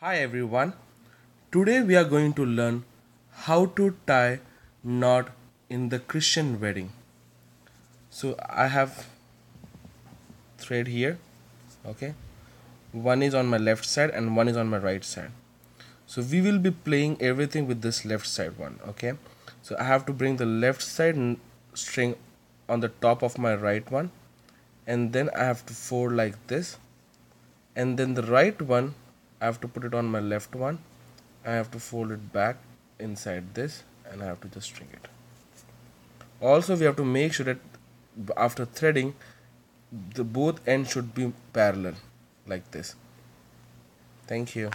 Hi everyone. Today we are going to learn how to tie knot in the Christian wedding. So I have thread here. Okay. One is on my left side and one is on my right side. So we will be playing everything with this left side one. Okay. So I have to bring the left side string on the top of my right one and then I have to fold like this and then the right one I have to put it on my left one. I have to fold it back inside this and I have to just string it. Also we have to make sure that after threading the both ends should be parallel like this. Thank you